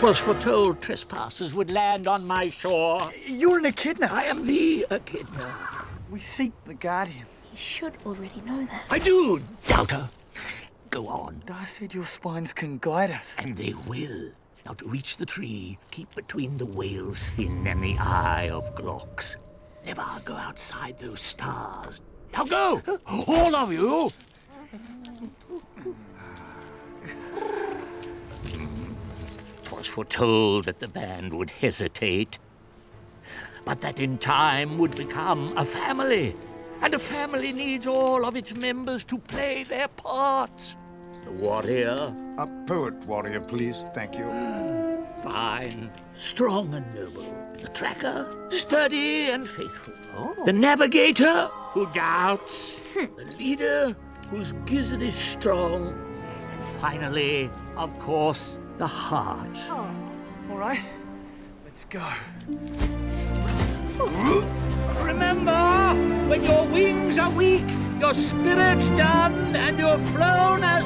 'Twas foretold trespassers would land on my shore. You're an echidna. I am the echidna. We seek the Guardians. You should already know that. I do, doubter. Go on. Dar said your spines can guide us. And they will. Now, to reach the tree, keep between the whale's fin and the eye of Glaux. Never go outside those stars. Now go! All of you! Twas foretold that the band would hesitate, but that in time would become a family. And a family needs all of its members to play their parts. The warrior, A poet warrior, please. Thank you. fine, strong and noble. The tracker, sturdy and faithful. Oh. The navigator, who doubts. the leader, whose gizzard is strong. And finally, of course, the heart. Oh. All right, let's go. Remember, when your wings are weak, your spirit's done, and you're flown as